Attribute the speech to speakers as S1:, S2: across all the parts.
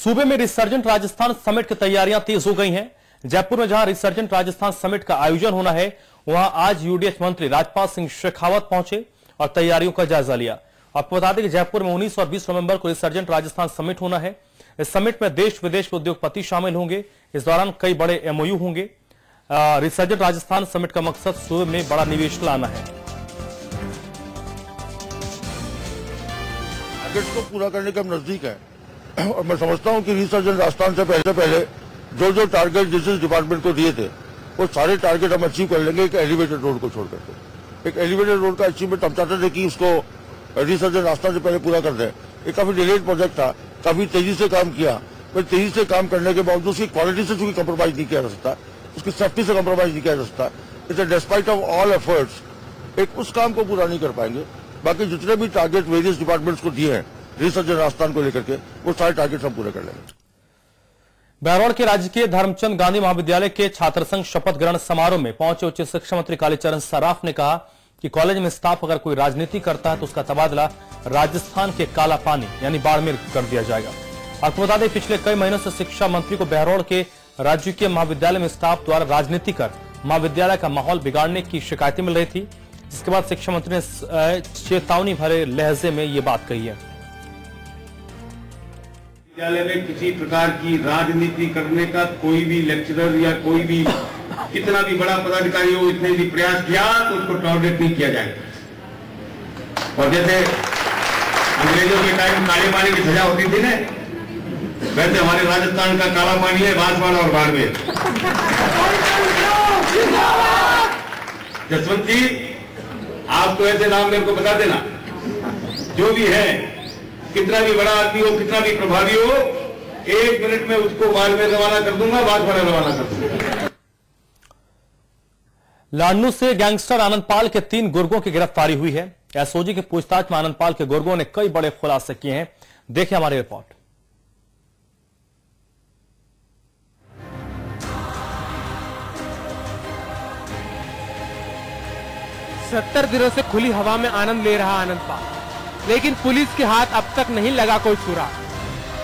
S1: सूबे में resurgent Rajasthan summit की तैयारियाँ तेज हो गई हैं। जयपुर में जहाँ रिसर्जेंट राजस्थान समिट का आयोजन होना है, वहाँ आज यूडीएफ मंत्री राजपाल सिंह शेखावत पहुँचे और तैयारियों का जायजा लिया। आपको बता दें कि जयपुर में 19 और 20 नवंबर को रिसर्जेंट राजस्थान समिट होना है। इस समिट में देश विदेश के उद्योगपति शामिल होंगे। इस दौरान कई बड़े एमओयू होंगे। रिसर्जेंट राजस्थान समिट का मकसद सूबे में बड़ा निवेश लाना है।
S2: पूरा करने का नज़दीक है और मैं समझता हूँ कि रिसर्जन राजस्थान से पहले पहले जो जो टारगेट जिस डिपार्टमेंट को दिए थे, वो सारे टारगेट हम अचीव कर लेंगे एक एलिवेटेड रोड को छोड़ करके एक एलिवेटेड रोड का अचीवमेंट हम चाहते थे कि उसको रिसर्जन राजस्थान से पहले पूरा कर दें। एक काफ़ी डिलेड प्रोजेक्ट था, काफ़ी तेज़ी से काम किया। पर तेज़ी से काम करने के बावजूद उसकी क्वालिटी से चूँकि कम्प्रोमाइज नहीं किया जा सकता, उसकी सेफ्टी से कम्प्रोमाइज नहीं किया जा सकता it's despite of all efforts एक उस काम को पूरा नहीं कर पाएँगे। बाकी जितने भी टारगेट वेरियस डिपार्टमेंट्स को दिए हैं रिसर्जन राजस्थान को लेकर के वो सारे टारगेट हम पूरे कर लेंगे।
S1: बहरौड़ के राजकीय धर्मचंद गांधी महाविद्यालय के छात्र संघ शपथ ग्रहण समारोह में पहुँचे उच्च शिक्षा मंत्री कालीचरण सराफ ने कहा कि कॉलेज में स्टाफ अगर कोई राजनीति करता है तो उसका तबादला राजस्थान के काला पानी यानी बाड़मेर कर दिया जाएगा। आपको बता दें, पिछले कई महीनों से शिक्षा मंत्री को बहरौड़ के राजकीय महाविद्यालय में स्टाफ द्वारा राजनीति कर महाविद्यालय का माहौल बिगाड़ने की शिकायतें मिल रही थी, जिसके बाद शिक्षा मंत्री ने चेतावनी भरे लहजे में ये बात कही है।
S3: विद्यालय में किसी प्रकार की राजनीति करने का कोई भी लेक्चरर या कोई भी कितना भी बड़ा पदाधिकारी हो इसने भी प्रयास किया तो उसको टॉलरेट नहीं किया जाएगा और जैसे अंग्रेज़ों के टाइम काले पानी की सजा होती थी ना, वैसे हमारे राजस्थान का काला पानी है बांसवाड़ा और बाड़मेर। जसवंत जी, आप तो ऐसे नाम मेरे को बता देना, जो भी है कितना भी बड़ा आदमी हो कितना भी प्रभावी हो एक मिनट में उसको बाद में रवाना कर दूँगा बाद में रवाना कर दूँगा।
S1: लाडनू से गैंगस्टर आनंदपाल के तीन गुर्गों की गिरफ्तारी हुई है। एसओजी की पूछताछ में आनंदपाल के गुर्गों ने कई बड़े खुलासे किए हैं। देखिए हमारी रिपोर्ट।
S4: सत्तर दिनों से खुली हवा में आनंद ले रहा आनंदपाल लेकिन पुलिस के हाथ अब तक नहीं लगा कोई छुरा।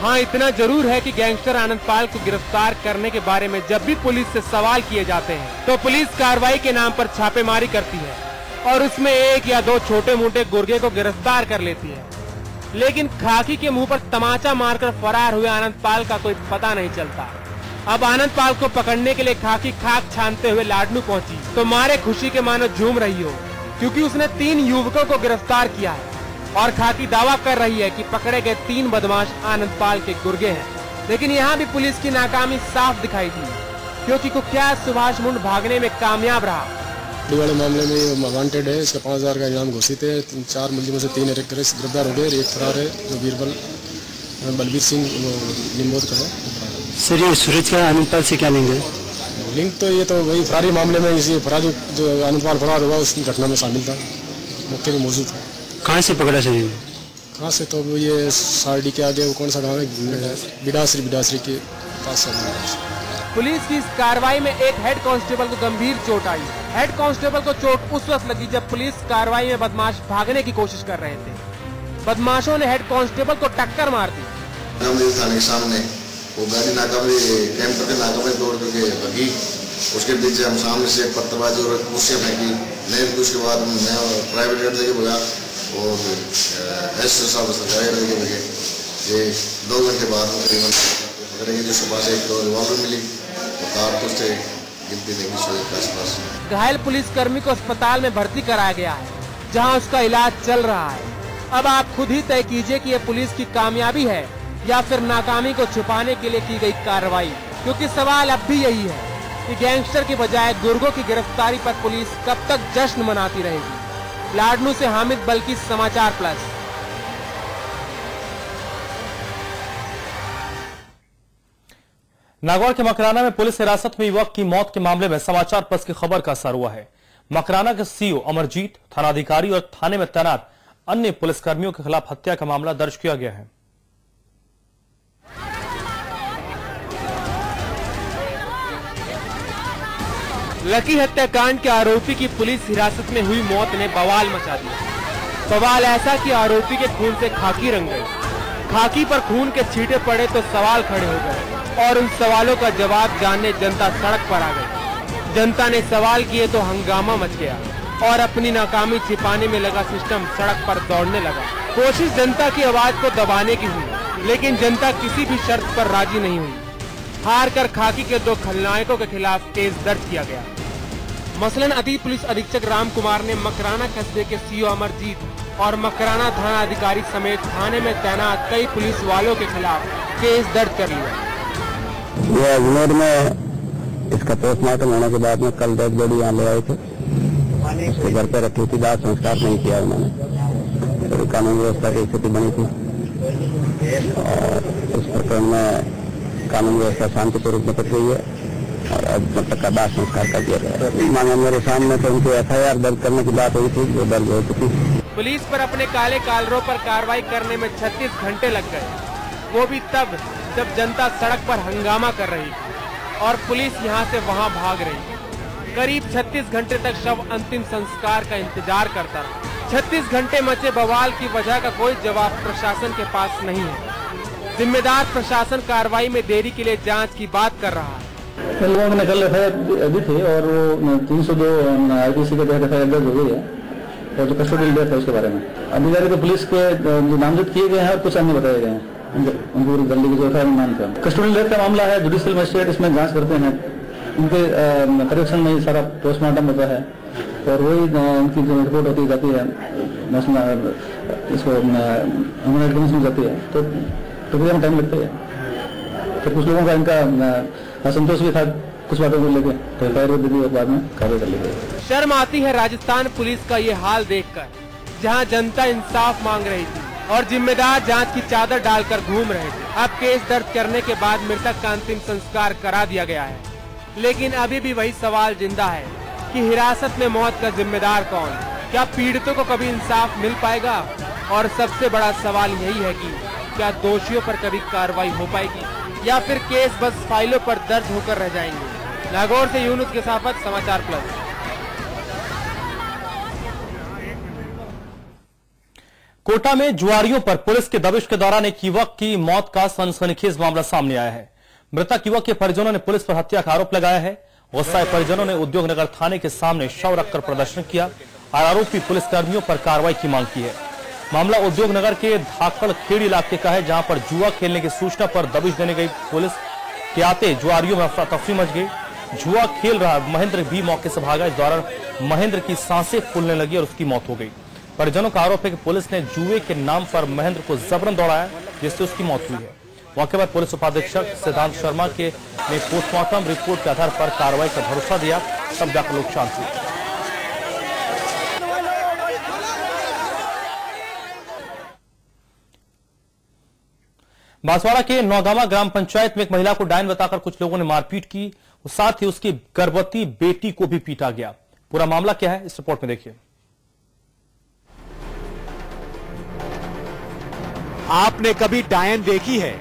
S4: हाँ इतना ज़रूर है कि गैंगस्टर आनंद पाल को गिरफ़्तार करने के बारे में जब भी पुलिस से सवाल किए जाते हैं तो पुलिस कार्रवाई के नाम पर छापेमारी करती है और उसमें एक या दो छोटे मोटे गुर्गे को गिरफ़्तार कर लेती है। लेकिन खाकी के मुँह पर तमाचा मारकर फरार हुए आनंद पाल का कोई पता नहीं चलता। अब आनंद पाल को पकड़ने के लिए खाकी खाक छानते हुए लाडनू पहुँची तो मारे खुशी के मानो झूम रही हो, क्योंकि उसने तीन युवकों को गिरफ़्तार किया है। और खाकी दावा कर रही है कि पकड़े गए तीन बदमाश आनंदपाल के गुर्गे हैं। लेकिन यहाँ भी पुलिस की नाकामी साफ़ दिखाई दी क्योंकि कुख्यात सुभाष मुंड भागने में कामयाब रहा।
S5: वाले मामले में वांटेड है इसका पाँच हज़ार का इनाम घोषित है। चार मुलजिमों से तीन गिरफ़्तार हो गए एक फरार है जो बीरबल बलबीर सिंह निम्बोद का है।
S6: सर ये सूरज का आनंदपाल से क्या है?
S5: लिंक तो ये तो वही फरारी मामले में इसी फरारी जो आनंदपाल फरार हुआ उस घटना में शामिल था मौके में मौजूद था।
S6: कहाँ से पकड़ा सर
S5: कहाँ से? तो ये सारडी के आगे वो कौन सा गाँव है? बिडासरी बिडासरी के पास
S4: पुलिस की इस कार्रवाई में एक हेड कांस्टेबल को गंभीर चोट आई। हेड कांस्टेबल को चोट उस वक्त लगी जब पुलिस कार्रवाई में बदमाश भागने की कोशिश कर रहे थे। बदमाशों ने हेड कांस्टेबल को टक्कर मार दी।
S7: थाने सामने वो गाड़ी नाका में कैंप करके नाका में दौड़ करके भगी। उसके पीछे हम सामने से पत्थरबाजी और कुर्सियाँ फेंकी। नहीं उसके बाद मैं प्राइवेट गाड़ी लेके बोला और एस साहब सरकारी लगे लगे ये दो घंटे बाद तकरीबन पकड़ेंगे जिसके पास एक तो रिवॉल्वर मिली। और कारतूस थे गिनती नहीं सौ के आसपास।
S4: घायल पुलिसकर्मी को अस्पताल में भर्ती कराया गया है, जहाँ उसका इलाज चल रहा है। अब आप खुद ही तय कीजिए कि ये पुलिस की कामयाबी है, या फिर नाकामी को छुपाने के लिए की गई कार्रवाई। क्योंकि सवाल अब भी यही है कि गैंगस्टर के बजाय गुर्गों की गिरफ्तारी पर पुलिस कब तक जश्न मनाती रहेगी। लाडनू से हामिद बल्कि समाचार प्लस।
S1: नागौर के मकराना में पुलिस हिरासत में युवक की मौत के मामले में समाचार प्लस की खबर का असर हुआ है। मकराना के सीओ अमरजीत, थानाधिकारी और थाने में तैनात अन्य पुलिसकर्मियों के खिलाफ हत्या का मामला दर्ज किया गया है।
S4: लकी हत्याकांड के आरोपी की पुलिस हिरासत में हुई मौत ने बवाल मचा दिया। बवाल ऐसा कि आरोपी के खून से खाकी रंग गई। खाकी पर खून के छींटे पड़े तो सवाल खड़े हो गए और उन सवालों का जवाब जानने जनता सड़क पर आ गई। जनता ने सवाल किए तो हंगामा मच गया और अपनी नाकामी छिपाने में लगा सिस्टम सड़क पर दौड़ने लगा। कोशिश जनता की आवाज़ को दबाने की हुई, लेकिन जनता किसी भी शर्त पर राज़ी नहीं हुई। हार कर खाकी के दो खलनायकों के खिलाफ केस दर्ज किया गया। मसलन अतीत पुलिस अधीक्षक राम कुमार ने मकराना कस्बे के सीओ अमरजीत और मकराना थाना अधिकारी समेत थाने में तैनात कई पुलिस वालों के खिलाफ केस दर्ज कर लिया
S8: ये अजमेर में इसका पोस्टमार्टम होने के बाद में कल डेड बॉडी यहाँ ले आए थे। उसके घर पे रखी थी दाह संस्कार नहीं किया उन्होंने। तो कानून व्यवस्था की स्थिति बनी थी। और इस प्रकरण में कानून व्यवस्था शांतिपूर्वक निपट गई है। और अब का संस्कार कर दिया गया मांगे मेरे सामने तो उनकी एफ़ दर्ज करने की बात हुई थी जो दर्ज हो चुकी
S4: पुलिस पर अपने काले कालरों पर कार्रवाई करने में 36 घंटे लग गए। वो भी तब, जब जनता सड़क पर हंगामा कर रही थी और पुलिस यहाँ से वहाँ भाग रही करीब 36 घंटे तक शव अंतिम संस्कार का इंतज़ार करता रहा 36 घंटे मचे बवाल की वजह का कोई जवाब प्रशासन के पास नहीं है। जिम्मेदार प्रशासन कार्रवाई में देरी के लिए जाँच की बात कर रहा है।
S9: लोगों ने कल एफ़ दी थी और वो तीन सौ दो आई के तहत एफ़ दर्ज हो गई है। और जो कस्टोडियल डेथ है उसके बारे में। अधिकारी को पुलिस के जो नामजद किए गए हैं और कुछ अन्य बताए गए हैं। उनके- उनकी की जो एफ़ मान का कस्टोडियल डेथ का मामला है जुडिशियल मजिस्ट्रेट इसमें जाँच करते हैं। उनके करेक्शन में सारा पोस्टमार्टम होता है। और वही उनकी जो रिपोर्ट होती जाती है इसको ह्यूमन जाती है। तो प्रक्रिया में टाइम लगता है। फिर कुछ लोगों का इनका असंतोष भी था कुछ बातों को लेकर तो और बाद में कार्रवाई कर ली गई
S4: शर्म आती है राजस्थान पुलिस का ये हाल देखकर, जहाँ जनता इंसाफ मांग रही थी और जिम्मेदार जाँच की चादर डालकर घूम रहे थे। अब केस दर्ज करने के बाद मृतक का अंतिम संस्कार करा दिया गया है। लेकिन अभी भी वही सवाल ज़िंदा है कि हिरासत में मौत का जिम्मेदार कौन? क्या पीड़ितों को कभी इंसाफ मिल पाएगा? और सबसे बड़ा सवाल यही है कि क्या दोषियों पर कभी कार्रवाई हो पाएगी? या फिर केस बस फाइलों पर दर्ज होकर रह जाएँगे। नागौर से यूनुस के साफत समाचार प्लस
S1: कोटा में जुआरियों पर पुलिस के दबिश के दौरान एक युवक की मौत का सनसनीखेज मामला सामने आया है। मृतक युवक के परिजनों ने पुलिस पर हत्या का आरोप लगाया है। गुस्साए परिजनों ने उद्योग नगर थाने के सामने शव रखकर प्रदर्शन किया। और आरोपी पुलिसकर्मियों पर कार्रवाई की मांग की है। मामला उद्योग नगर के धाकड़ खेड़ी इलाके का है, जहाँ पर जुआ खेलने की सूचना पर दबिश देने गई पुलिस के आते जुआरियों में अफरा तफरी मच गई। जुआ खेल रहा, महेंद्र भी मौके से भागा। इस दौरान महेंद्र की साँसें फूलने लगी और उसकी मौत हो गई। परिजनों का आरोप है कि पुलिस ने जुए के नाम पर महेंद्र को जबरन दौड़ाया, जिससे उसकी मौत हुई है। मौके पर पुलिस उपाधीक्षक सिद्धांत शर्मा के ने पोस्टमार्टम रिपोर्ट के आधार पर कार्रवाई का भरोसा दिया। तब जाकर लोग शांत हुए बांसवाड़ा के नौगामा ग्राम पंचायत में एक महिला को डायन बताकर कुछ लोगों ने मारपीट की। साथ ही उसकी गर्भवती बेटी को भी पीटा गया। पूरा मामला क्या है, इस रिपोर्ट में देखिए।
S10: आपने कभी डायन देखी है?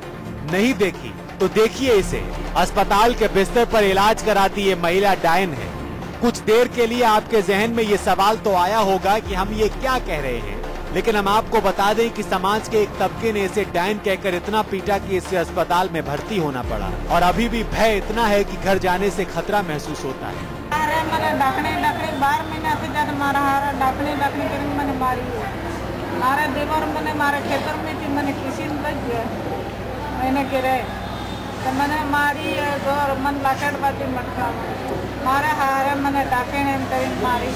S10: नहीं देखी? तो देखिए इसे। अस्पताल के बिस्तर पर इलाज कराती ये महिला डायन है। कुछ देर के लिए आपके जहन में ये सवाल तो आया होगा कि हम ये क्या कह रहे हैं। लेकिन हम आपको बता दें कि समाज के एक तबके ने इसे डायन कहकर इतना पीटा कि इसे अस्पताल में भर्ती होना पड़ा। और अभी भी भय इतना है कि घर जाने से खतरा महसूस होता है।
S11: मैंने मारा मैंने मटका मारे हारे मैंने करी मारी।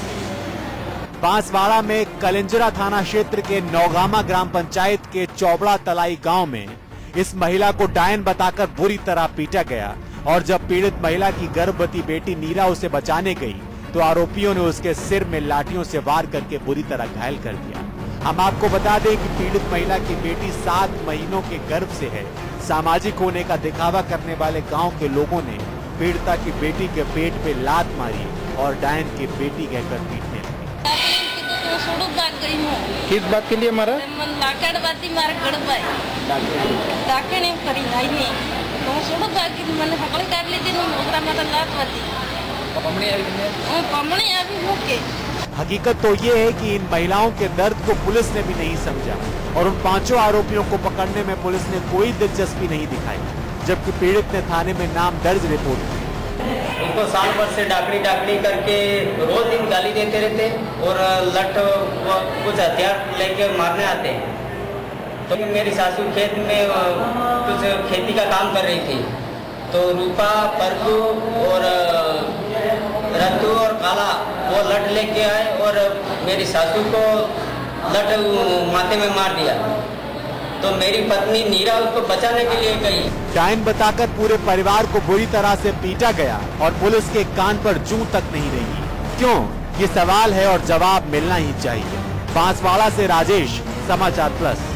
S10: बांसवाड़ा में कलिंजरा थाना क्षेत्र के नौगामा ग्राम पंचायत के चौबड़ा तलाई गाँव में इस महिला को डायन बताकर बुरी तरह पीटा गया और जब पीड़ित महिला की गर्भवती बेटी नीरा उसे बचाने गई तो आरोपियों ने उसके सिर में लाठियों से वार करके बुरी तरह घायल कर दिया। हम आपको बता दें कि पीड़ित महिला की बेटी सात महीनों के गर्भ से है। सामाजिक होने का दिखावा करने वाले गाँव के लोगों ने पीड़िता की बेटी के पेट पे लात मारी और डायन की बेटी कहकर लगे
S12: छोड़ो भाग गई हूँ
S9: किस बात के लिए मारा?
S12: मन लाकड़ बाती मार गड़बाई डाके नहीं करी आई नहीं तो छोड़ो भाग मैंने काट ली थी लात
S9: पमड़ी
S12: अभी होके
S10: हकीकत तो ये है कि इन महिलाओं के दर्द को पुलिस ने भी नहीं समझा और उन पाँचों आरोपियों को पकड़ने में पुलिस ने कोई दिलचस्पी नहीं दिखाई जबकि पीड़ित ने थाने में नाम दर्ज रिपोर्ट की।
S13: उनको साल भर से डाकड़ी डाकड़ी करके रोज दिन गाली देते रहते और लठ कुछ हथियार लेके मारने आते तो मेरी सासू खेत में कुछ खेती का काम कर रही थी। तो रूपा परकू और रत्तू और काला वो लठ लेके आए और मेरी सासू को अ, माथे में मार दिया। तो मेरी पत्नी नीरा उसको बचाने के लिए गई।
S10: टाइम बताकर पूरे परिवार को बुरी तरह से पीटा गया और पुलिस के कान पर जू तक नहीं रही। क्यों? ये सवाल है और जवाब मिलना ही चाहिए। बांसवाड़ा से राजेश समाचार प्लस।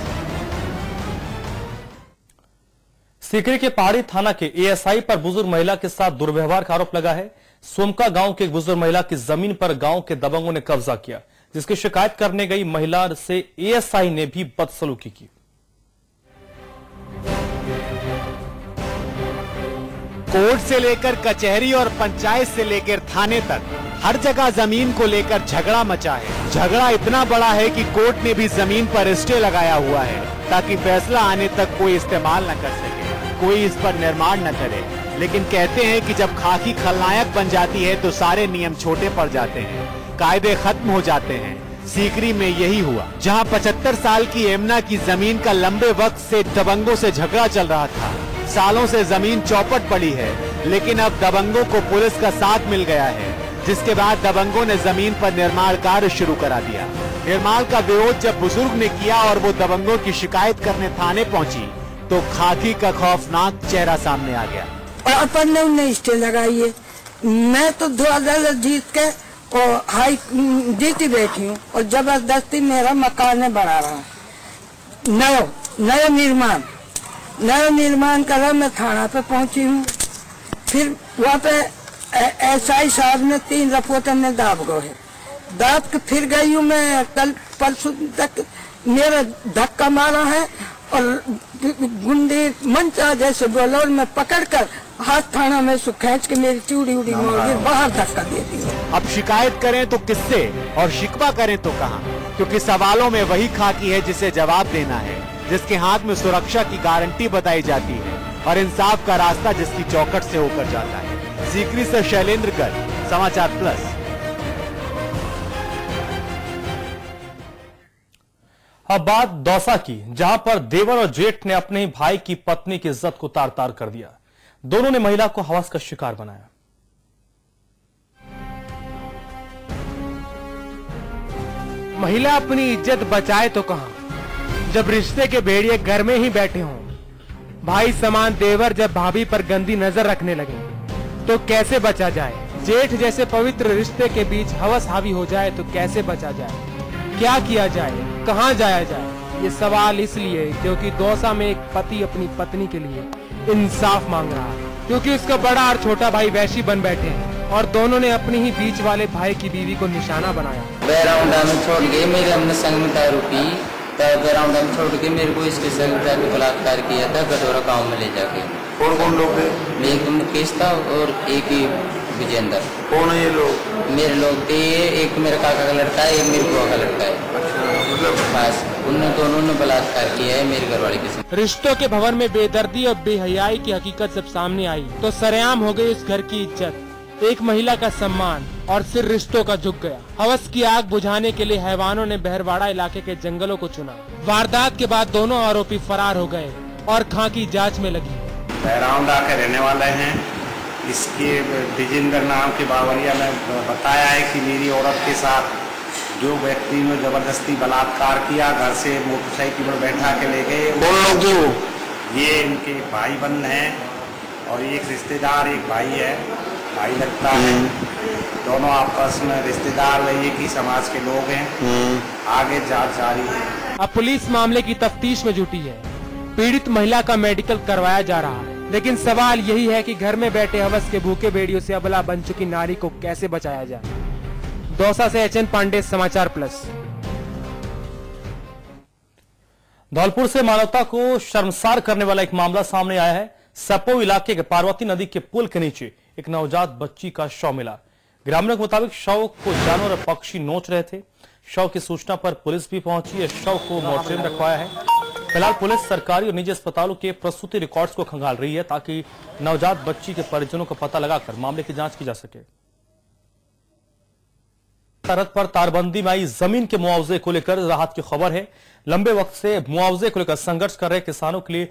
S1: सीकरी के पहाड़ी थाना के एएसआई पर बुज़ुर्ग महिला के साथ दुर्व्यवहार का आरोप लगा है। सोमका गाँव के एक बुज़ुर्ग महिला की ज़मीन पर गाँव के दबंगों ने कब्जा किया जिसकी शिकायत करने गई महिला से एएसआई ने भी बदसलूकी की।
S10: कोर्ट से लेकर कचहरी और पंचायत से लेकर थाने तक, हर जगह ज़मीन को लेकर झगड़ा मचा है। झगड़ा इतना बड़ा है कि कोर्ट ने भी ज़मीन पर स्टे लगाया हुआ है, ताकि फैसला आने तक कोई इस्तेमाल न कर सके, कोई इस पर निर्माण न करे। लेकिन कहते हैं कि जब खाकी खलनायक बन जाती है तो सारे नियम छोटे पड़ जाते हैं, कायदे खत्म हो जाते हैं। सीकरी में यही हुआ, जहाँ 75 साल की एमना की ज़मीन का लंबे वक्त से दबंगों से झगड़ा चल रहा था। सालों से ज़मीन चौपट पड़ी है, लेकिन अब दबंगों को पुलिस का साथ मिल गया है, जिसके बाद दबंगों ने ज़मीन पर निर्माण कार्य शुरू करा दिया। निर्माण का विरोध जब बुज़ुर्ग ने किया और वो दबंगों की शिकायत करने थाने पहुँची तो खाकी का खौफनाक चेहरा सामने आ गया।
S14: और अपन ने उन्हें स्टे लगाई है। मैं तो दो अदालत जीत के और हाई जीती बैठी हूँ और ज़बरदस्ती मेरा मकान है बना रहा है। नयो नयो निर्माण। नयो निर्माण करा मैं थाना पे पहुँची हूँ। फिर वहाँ पे एस आई साहब ने तीन रपोटे में दाब गए दाब के फिर गई हूँ मैं कल परसों तक मेरा धक्का मारा है और गुंडी मंचा जैसे बोला और मैं पकड़कर हाथ थाना में से खींच के मेरी चूड़ी उड़ी मोड़ दी बाहर धक्का दे दिया।
S10: अब शिकायत करें तो किससे और शिकवा करें तो कहाँ? क्योंकि सवालों में वही खाकी है जिसे जवाब देना है। जिसके हाथ में सुरक्षा की गारंटी बताई जाती है और इंसाफ का रास्ता जिसकी चौकट से होकर जाता है। सीकरी से शैलेंद्र गर्ग समाचार प्लस।
S1: अब बात दौसा की जहाँ पर देवर और जेठ ने अपने ही भाई की पत्नी की इज़्ज़त को तार तार कर दिया। दोनों ने महिला को हवस का शिकार बनाया।
S4: महिला अपनी इज़्ज़त बचाए तो कहा? जब रिश्ते के भेड़िए घर में ही बैठे हों, भाई समान देवर जब भाभी पर गंदी नज़र रखने लगे तो कैसे बचा जाए? जेठ जैसे पवित्र रिश्ते के बीच हवस हावी हो जाए तो कैसे बचा जाए? क्या किया जाए? कहाँ जाया जाए? ये सवाल इसलिए, क्योंकि दौसा में एक पति अपनी पत्नी के लिए इंसाफ मांग रहा है। क्योंकि उसका बड़ा और छोटा भाई वैशी बन बैठे हैं, और दोनों ने अपनी ही बीच वाले भाई की बीवी को निशाना बनाया।
S13: छोड़ के मेरे हमने संग में दारू पी तब बैराउंडा में छोड़ के मेरे को इसके संग जाके बलात्कार किया था गडोरा गाँव में ले जाके।
S7: कौन कौन लोग थे?
S13: एक मुकेश था और एक ही विजेंद्र।
S7: कौन है ये लोग?
S13: मेरे लोग थे ये एक मेरा काका का लड़का है एक मेरे बुआ का लड़का है।
S7: मतलब?
S13: बस उन दोनों ने बलात्कार किया है मेरे घरवाले के साथ।
S4: रिश्तों के भवन में बेदर्दी और बेहयाई की हकीकत जब सामने आई तो सरेआम हो गई उस घर की इज़्ज़त। एक महिला का सम्मान। और सिर रिश्तों का झुक गया। हवस की आग बुझाने के लिए हैवानों ने बहरवाड़ा इलाके के जंगलों को चुना। वारदात के बाद दोनों आरोपी फरार हो गए और खाकी जाँच में लगी।
S15: बैराउंडा के रहने वाले हैं। इसके विजेंद्र नाम के बावरिया ने बताया है कि मेरी औरत के साथ जो व्यक्ति ने ज़बरदस्ती बलात्कार किया घर से मोटरसाइकिल पर बैठा के ले गए।
S7: कौन लोग थे
S15: ये इनके भाई बंद हैं और एक रिश्तेदार एक भाई है। भाई लगता है। दोनों आपस में रिश्तेदार एक ही समाज के लोग हैं। आगे जाँच जारी है।
S4: अब पुलिस मामले की तफ्तीश में जुटी है। पीड़ित महिला का मेडिकल करवाया जा रहा है। लेकिन सवाल यही है कि घर में बैठे हवस के भूखे बेड़ियों से अबला बन चुकी नारी को कैसे बचाया जाए? दौसा से एच एन पांडे समाचार प्लस।
S1: धौलपुर से मानवता को शर्मसार करने वाला एक मामला सामने आया है। सपो इलाके के पार्वती नदी के पुल के नीचे एक नवजात बच्ची का शव मिला। ग्रामीणों के मुताबिक शव को जानवर और पक्षी नोच रहे थे। शव की सूचना पर पुलिस भी पहुँची। है शव को मोर्चरी में रखवाया है। फ़िलहाल पुलिस, सरकारी और निजी अस्पतालों के प्रसूति रिकॉर्ड्स को खंगाल रही है ताकि नवजात बच्ची के परिजनों का पता लगाकर मामले की जाँच की जा सके। सरहद पर तारबंदी में आई ज़मीन के मुआवजे को लेकर राहत की खबर है। लंबे वक्त से मुआवजे को लेकर संघर्ष कर रहे किसानों के लिए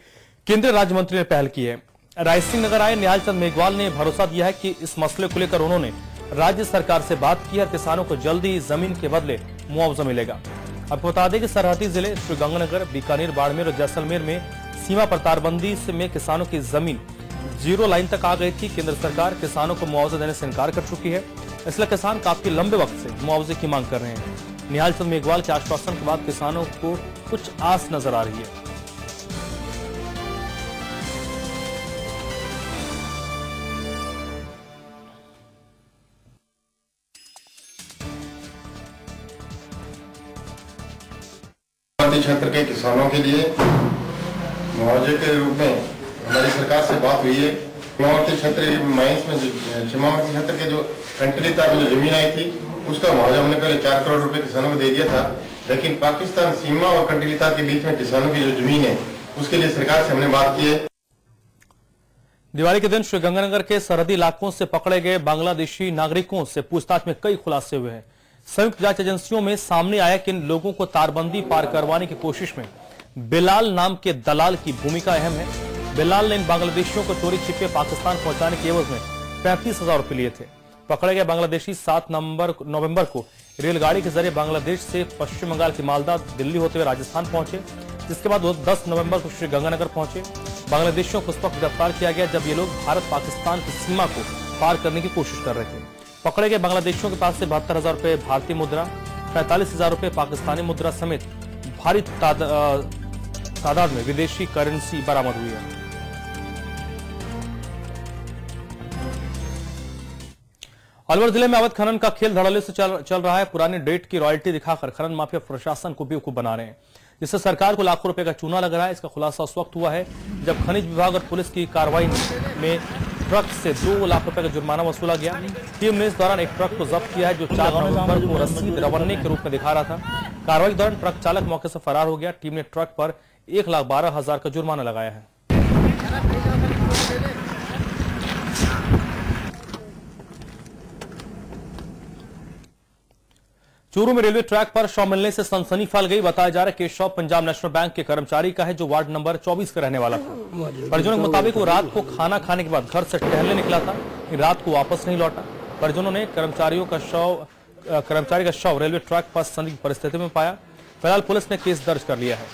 S1: केंद्रीय राज्य मंत्री ने पहल की है। रायसिंह नगर आए निहाल चंद मेघवाल ने भरोसा दिया है कि इस मसले को लेकर उन्होंने राज्य सरकार से बात की है किसानों को जल्दी ज़मीन के बदले मुआवजा मिलेगा। आपको बता दें कि सरहदी ज़िले श्रीगंगानगर, बीकानेर, बाड़मेर और जैसलमेर में सीमा पर तारबंदी में किसानों की ज़मीन ज़ीरो लाइन तक आ गई थी। केंद्र सरकार किसानों को मुआवजा देने से इनकार कर चुकी है। इसलिए किसान काफ़ी लंबे वक्त से मुआवजे की मांग कर रहे हैं। निहाल चंद मेघवाल के आश्वासन के बाद किसानों को कुछ आस नज़र आ रही है।
S16: सीमावर्ती क्षेत्र के किसानों के लिए मुआवजे के रूप में हमारी सरकार से बात हुई है। सीमावर्ती क्षेत्र माइंस में सीमावर्ती क्षेत्र के जो कंट्री तक जो ज़मीन आई थी, उसका मुआवजा हमने पहले चार करोड़ रुपए किसानों को दे दिया था। लेकिन पाकिस्तान सीमा और कंट्रीता के बीच में किसानों की जो ज़मीन है, उसके लिए सरकार से हमने बात की है।
S1: दिवाली के दिन श्रीगंगानगर के सरहदी इलाकों से पकड़े गए बांग्लादेशी नागरिकों से पूछताछ में कई खुलासे हुए हैं। संयुक्त जाँच एजेंसियों में सामने आया कि इन लोगों को तारबंदी पार करवाने की कोशिश में बिलाल नाम के दलाल की भूमिका अहम है। बिलाल ने इन बांग्लादेशियों को चोरी छिपे पाकिस्तान पहुँचाने के एवज में पैंतीस हज़ार रुपए लिए थे। पकड़े गए बांग्लादेशी सात नवंबर नवंबर को रेलगाड़ी के ज़रिए बांग्लादेश से पश्चिम बंगाल की मालदा दिल्ली होते हुए राजस्थान पहुँचे, जिसके बाद वो 10 नवंबर को श्री गंगानगर पहुँचे। बांग्लादेशियों को उस वक्त गिरफ़्तार किया गया जब ये लोग भारत पाकिस्तान की सीमा को पार करने की कोशिश कर रहे थे। पकड़े गए बांग्लादेशियों के पास से बहत्तर हज़ार रुपए भारतीय मुद्रा पैंतालीस हज़ार रुपए पाकिस्तानी मुद्रा समेत भारी तादाद में विदेशी करेंसी बरामद हुई है। अलवर ज़िले में अवैध खनन का खेल धड़ल्ले से चल, चल रहा है। पुराने डेट की रॉयल्टी दिखाकर खनन माफिया प्रशासन को बेवकूफ़ बना रहे हैं जिससे सरकार को लाखों रुपए का चूना लग रहा है। इसका खुलासा उस वक्त हुआ है जब खनिज विभाग और पुलिस की कार्रवाई में ट्रक से दो लाख रुपए का जुर्माना वसूला गया। टीम ने इस दौरान एक ट्रक को जब्त किया है, जो चार नवंबर को रसीद रवन्ने के रूप में दिखा रहा था। कार्रवाई के दौरान ट्रक चालक मौके से फरार हो गया। टीम ने ट्रक पर एक लाख बारह हज़ार का जुर्माना लगाया है। चूरू में रेलवे ट्रैक पर शव मिलने से सनसनी फैल गई। बताया जा रहा है कि शव पंजाब नेशनल बैंक के कर्मचारी का है, जो वार्ड नंबर 24 का रहने वाला था। परिजनों के मुताबिक वो रात को खाना खाने के बाद घर से टहलने निकला था रात को वापस नहीं लौटा। परिजनों ने कर्मचारियों का शव कर्मचारी का शव रेलवे ट्रैक पर संदिग्ध परिस्थिति में पाया। फ़िलहाल पुलिस ने केस दर्ज कर लिया है।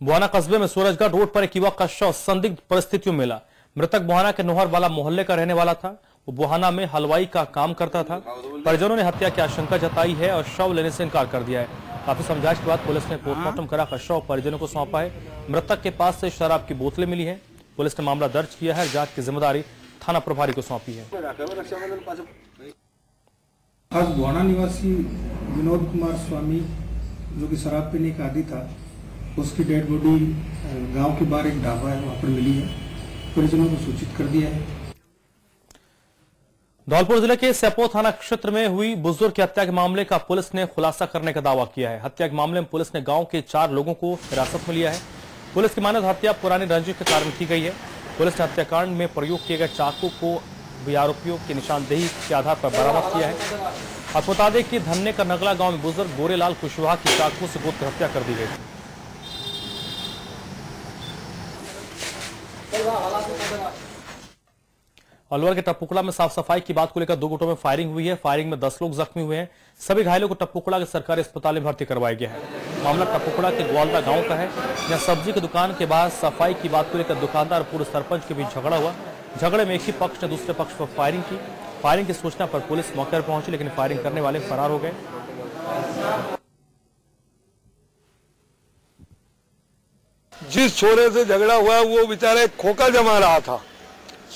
S1: बुआना कस्बे में सूरजगढ़ रोड पर एक युवक का शव संदिग्ध परिस्थितियों में मिला। मृतक बुहाना के नोहर वाला मोहल्ले का रहने वाला था। वो बुहाना में हलवाई का काम करता था। परिजनों ने हत्या की आशंका जताई है और शव लेने से इनकार कर दिया है। काफ़ी समझाइश के बाद पुलिस ने पोस्टमार्टम कराकर शव परिजनों को सौंपा है मृतक के पास से शराब की बोतलें मिली है। पुलिस ने मामला दर्ज किया है जाँच की ज़िम्मेदारी थाना प्रभारी को सौंपी है।
S17: आज गोहाना निवासी विनोद कुमार स्वामी, जो कि शराब पीने का आदि था, उसकी डेड बॉडी गाँव के बाहर एक ढाबा है, वहाँ पर मिली है। परिजनों को सूचित कर दिया है।
S1: धौलपुर ज़िले के सेपो थाना क्षेत्र में हुई बुज़ुर्ग की हत्या के मामले का पुलिस ने खुलासा करने का दावा किया है। हत्या के मामले में पुलिस ने गाँव के चार लोगों को हिरासत में लिया है। पुलिस की मानद हत्या पुरानी रंजिश के कारण की गई है। पुलिस ने हत्याकांड में प्रयोग किए गए चाकू को भी आरोपियों की निशानदेही के आधार पर बरामद किया है। आपको बता दें कि धन्ने का नगला गाँव में बुज़ुर्ग गोरेलाल कुशवाहा की चाकू से गोद हत्या कर दी गई अलवर के टप्पुकड़ा में साफ़ सफ़ाई की बात को लेकर दो गुटों में फायरिंग हुई है। फायरिंग में दस लोग जख्मी हुए हैं। सभी घायलों को टप्पुकड़ा के सरकारी अस्पताल में भर्ती करवाया गया है। मामला टप्पुकड़ा के ग्वालदा गाँव का है। जहाँ सब्ज़ी की दुकान के बाहर सफ़ाई की बात को लेकर दुकानदार और पूर्व सरपंच के बीच झगड़ा हुआ। झगड़े में एक ही पक्ष ने दूसरे पक्ष पर फायरिंग की। फायरिंग की सूचना पर पुलिस मौके पर पहुँची, लेकिन फायरिंग करने वाले फरार हो गए।
S18: जिस छोरे से झगड़ा हुआ वो बेचारा खोखा जमा रहा था।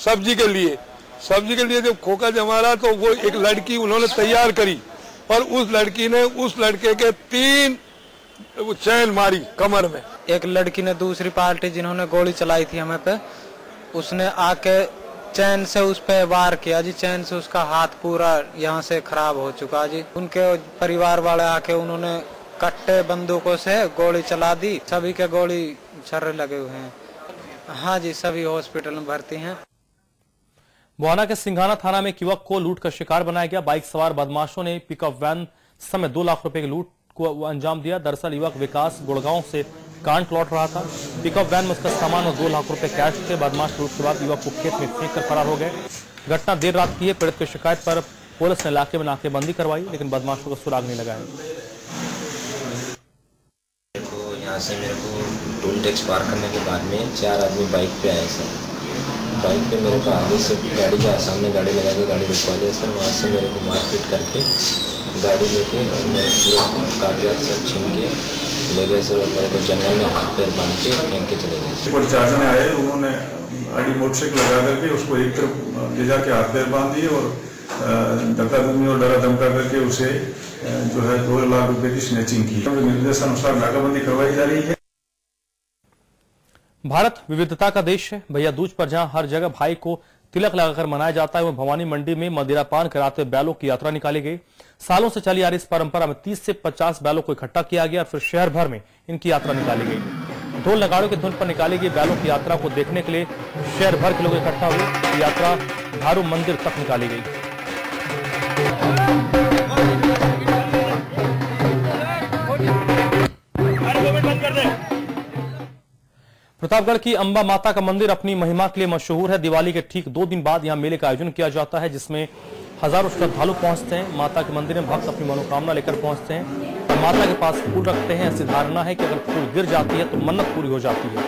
S18: सब्ज़ी के लिए। सब्ज़ी के लिए जब खोखा जमा रहा तो वो एक लड़की उन्होंने तैयार करी और उस लड़की ने उस लड़के के तीन चैन मारी कमर में।
S19: एक लड़की ने दूसरी पार्टी जिन्होंने गोली चलाई थी हमें पे, उसने आके चैन से उस पे वार किया जी। चैन से उसका हाथ पूरा यहाँ से खराब हो चुका जी। उनके परिवार वाले आके उन्होंने कट्टे बंदूकों से गोली चला दी। सभी के गोली छर्रे लगे हुए हैं। हाँ जी, सभी हॉस्पिटल में भर्ती हैं।
S1: बुहाना के सिंघाना थाना में युवक को लूट का शिकार बनाया गया। बाइक सवार बदमाशों ने पिकअप वैन समेत दो लाख रुपए की लूट को अंजाम दिया। दरअसल युवक विकास गुड़गांव से कांट लौट रहा था। पिकअप वैन में उसका सामान और दो लाख रुपए कैश थे। बदमाश लूट के बाद युवक को खेत में फेंक कर फरार हो गए। घटना देर रात की है। पीड़ित की शिकायत पर पुलिस ने इलाके में नाकेबंदी करवाई, लेकिन बदमाशों को सुराग नहीं लगाया।
S20: यहाँ से मेरे को टोल टैक्स पार करने के बाद में चार आदमी बाइक पे आए सर। बाइक पे मेरे को आगे से गाड़ी के, सामने गाड़ी लगा के गाड़ी रुकवा दिया सर। वहाँ से मेरे को मारपीट करके गाड़ी लेके और मेरे पूरा कागजात सब छीन के ले गए सर और मेरे को जंगल में हाथ पैर बाँध के फेंक के चले गए
S21: आए, उन्होंने गाड़ी मोटरसाइकिल लगा करके उसको एक तरफ़ ले जाके हाथ पैर बाँध दिए और धक्का धुमी और डरा धमका करके उसे जो है दो लाख रुपए की स्नैचिंग की। निर्देशानुसार नाकाबंदी करवाई जा रही है।
S1: भारत विविधता का देश है। भैया दूज पर जहाँ हर जगह भाई को तिलक लगाकर मनाया जाता है, वहीं भवानी मंडी में मदिरा पान कराते बैलों की यात्रा निकाली गई। सालों से चली आ रही इस परंपरा में 30 से 50 बैलों को इकट्ठा किया गया और फिर शहर भर में इनकी यात्रा निकाली गई। ढोल नगाड़ों के धुन पर निकाली गई बैलों की यात्रा को देखने के लिए शहर भर के लोग इकट्ठा हुए। यात्रा धारू मंदिर तक निकाली गई। प्रतापगढ़ की अंबा माता का मंदिर अपनी महिमा के लिए मशहूर है। दिवाली के ठीक दो दिन बाद यहाँ मेले का आयोजन किया जाता है, जिसमें हज़ारों श्रद्धालु पहुँचते हैं। माता के मंदिर में भक्त अपनी मनोकामना लेकर पहुँचते हैं। माता के पास फूल रखते हैं। ऐसी धारणा है कि अगर फूल गिर जाती है तो मन्नत पूरी हो जाती है।